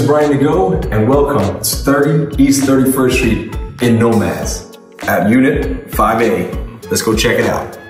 is Brian Ngo and welcome to 30 East 31st Street in Nomads at Unit 5A. Let's go check it out.